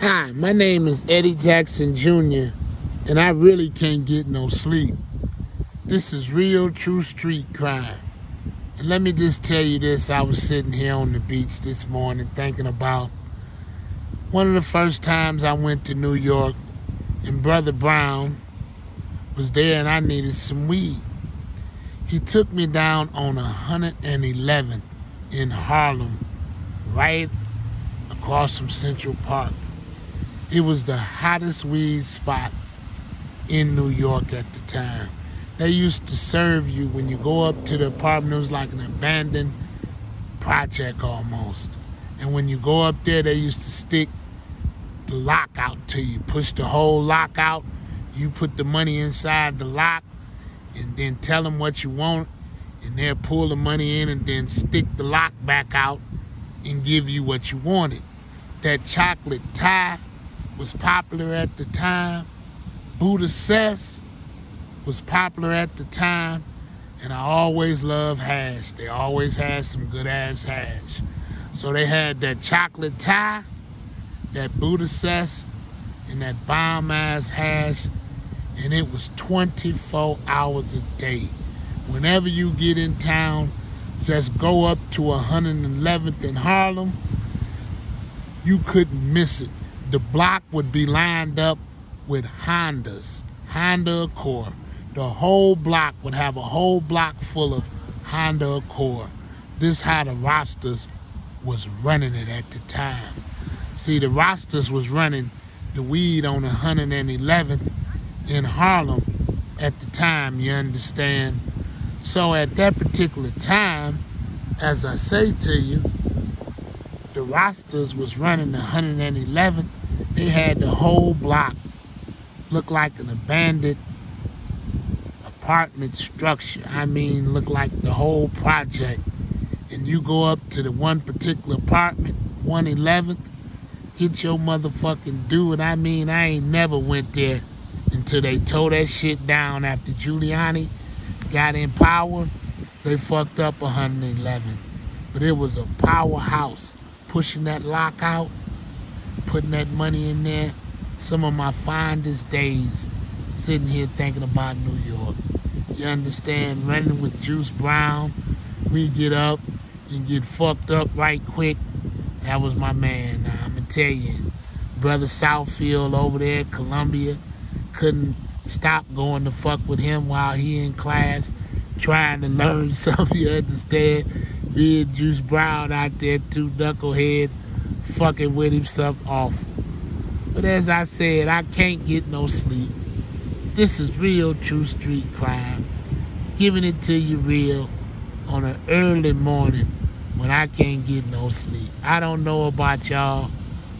Hi, my name is Eddie Jackson Jr., and I really can't get no sleep. This is real true street crime. And let me just tell you this I was sitting here on the beach this morning thinking about one of the first times I went to New York, and Brother Brown was there, and I needed some weed. He took me down on 111th in Harlem, right across from Central Park. It was the hottest weed spot in New York at the time. They used to serve you when you go up to the apartment, it was like an abandoned project almost. And when you go up there, they used to stick the lock out to you, push the whole lock out. You put the money inside the lock and then tell them what you want, and they'll pull the money in and then stick the lock back out and give you what you wanted. That chocolate Thai was popular at the time. Buddha Cess was popular at the time. And I always loved hash. They always had some good ass hash. So they had that chocolate Thai, that Buddha Cess, and that bomb ass hash. And it was 24 hours a day. Whenever you get in town, just go up to 111th in Harlem. You couldn't miss it the block would be lined up with Hondas, Honda Accord. The whole block would have a whole block full of Honda Accord. This how the Rastas was running it at the time. See, the Rastas was running the weed on 111th in Harlem at the time, you understand? So at that particular time, as I say to you, the Rastas was running the 111th they had the whole block look like an abandoned apartment structure. I mean, look like the whole project. And you go up to the one particular apartment, 111th, get your motherfucking do it. I mean, I ain't never went there until they tore that shit down after Giuliani got in power. They fucked up 111. But it was a powerhouse pushing that lock out putting that money in there. Some of my fondest days sitting here thinking about New York. You understand? Running with Juice Brown. We get up and get fucked up right quick. That was my man. Now, I'm going to tell you. Brother Southfield over there Columbia couldn't stop going to fuck with him while he in class trying to learn something. You understand? Me and Juice Brown out there, two knuckleheads fucking with himself off. But as I said, I can't get no sleep. This is real true street crime. Giving it to you real on an early morning when I can't get no sleep. I don't know about y'all,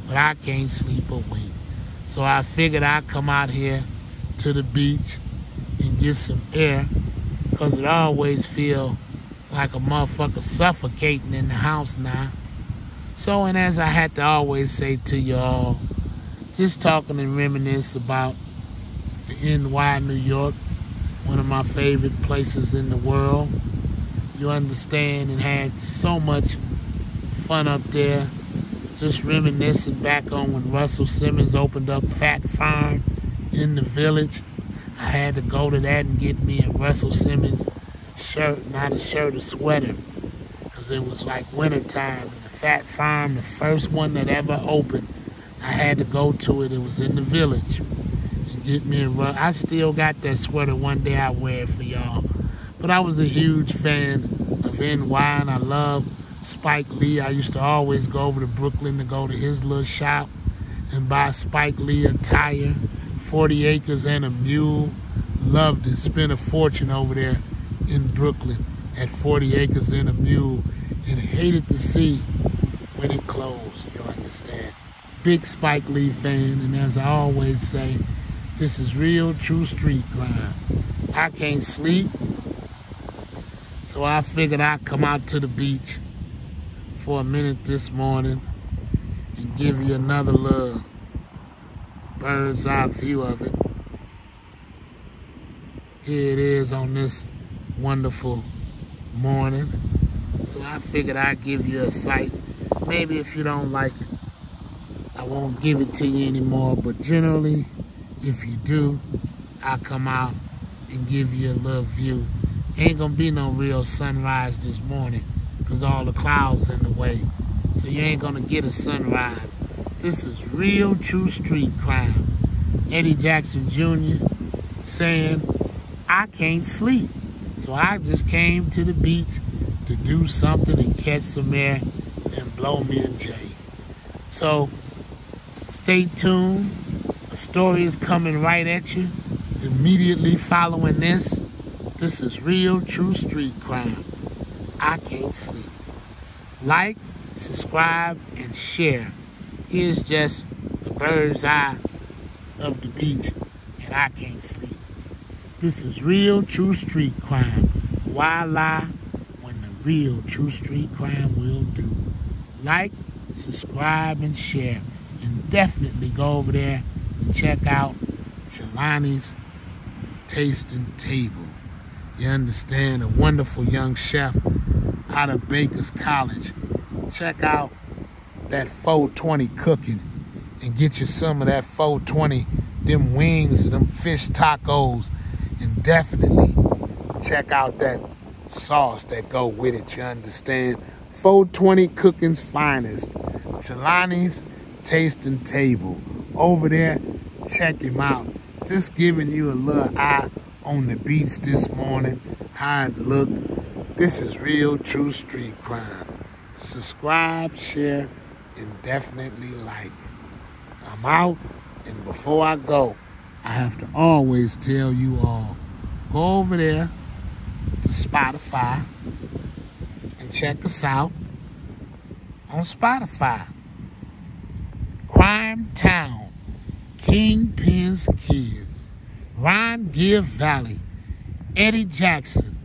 but I can't sleep a wink. So I figured I'd come out here to the beach and get some air because it always feel like a motherfucker suffocating in the house now. So, and as I had to always say to y'all, just talking and reminisce about the NY New York, one of my favorite places in the world. You understand, and had so much fun up there. Just reminiscing back on when Russell Simmons opened up Phat Farm in the village. I had to go to that and get me a Russell Simmons shirt, not a shirt, a sweater, because it was like wintertime Phat Farm, the first one that ever opened. I had to go to it. It was in the village. And get me a rug. I still got that sweater. One day I wear it for y'all. But I was a huge fan of NY and I love Spike Lee. I used to always go over to Brooklyn to go to his little shop and buy Spike Lee attire, 40 acres and a mule. Loved it. Spent a fortune over there in Brooklyn at 40 acres and a mule and hated to see when it closed, you understand? Big Spike Lee fan, and as I always say, this is real true street crime. I can't sleep, so I figured I'd come out to the beach for a minute this morning and give you another little bird's eye view of it. Here it is on this wonderful morning. So I figured I'd give you a sight. Maybe if you don't like I won't give it to you anymore, but generally, if you do, I'll come out and give you a little view. Ain't gonna be no real sunrise this morning because all the clouds in the way. So you ain't gonna get a sunrise. This is real true street crime. Eddie Jackson Jr. saying, I can't sleep. So I just came to the beach to do something and catch some air and blow me a J. So stay tuned. A story is coming right at you. Immediately following this, this is real true street crime. I can't sleep. Like, subscribe, and share. Here's just the bird's eye of the beach, and I can't sleep. This is real true street crime. Why lie real true street crime will do? Like, subscribe, and share. And definitely go over there and check out Jelani's Tasting Table. You understand? A wonderful young chef out of Baker's College. Check out that 420 cooking and get you some of that 420, them wings and them fish tacos. And definitely check out that sauce that go with it, you understand? 420 Cooking's Finest. Jelani's Tasting Table. Over there, check him out. Just giving you a little eye on the beach this morning, how it look. This is real true street crime. Subscribe, share, and definitely like. I'm out, and before I go, I have to always tell you all, go over there to Spotify and check us out on Spotify. Crime Town, Kingpin's Kids, Ron Give Valley, Eddie Jackson,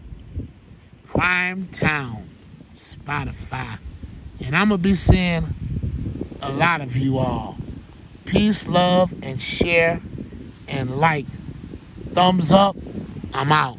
Crime Town, Spotify. And I'm going to be seeing a lot of you all. Peace, love, and share and like. Thumbs up. I'm out.